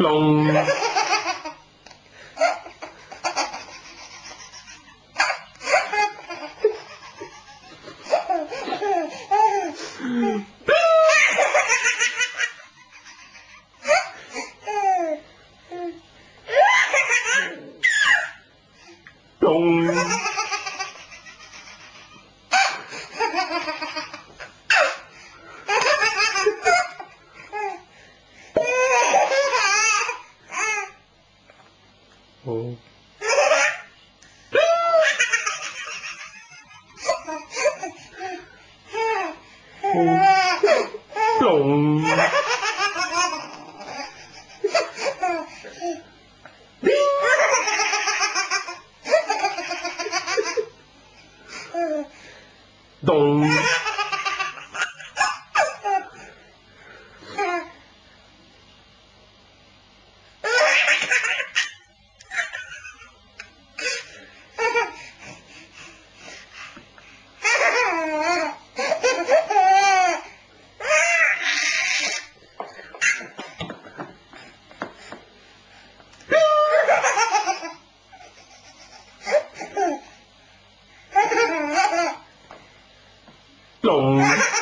Long. Long. Ồ. Long. Dong. Stone.